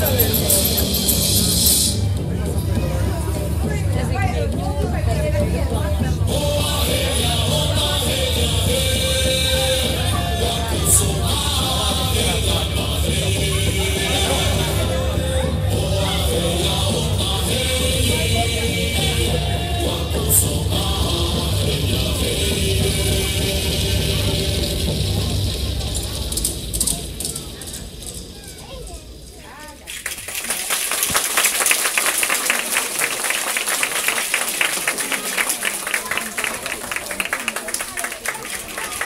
Fortaleza.